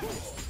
Cool.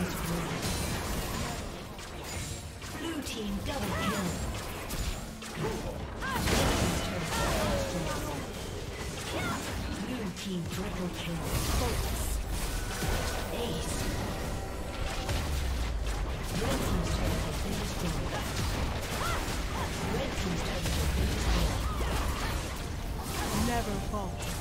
Blue team double kill. Blue team triple kill. Never falter.